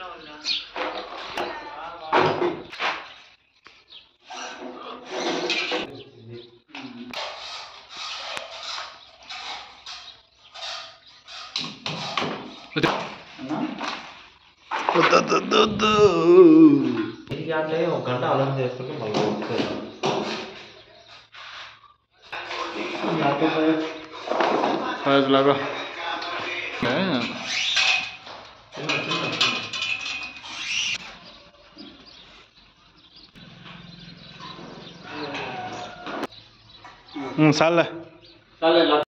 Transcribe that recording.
అంటే ఒక గంట అలా చేసుకుంటే మళ్ళీ వస్తుంది లాగా 嗯，算了。了，